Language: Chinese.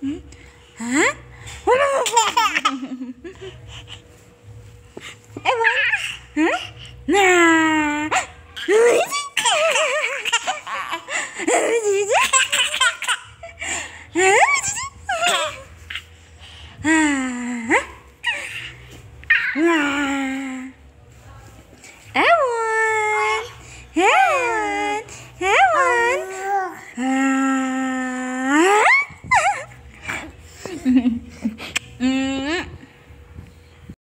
嗯，啊，哎、我，嗯，那、啊，姐姐，姐姐，啊，啊。嗯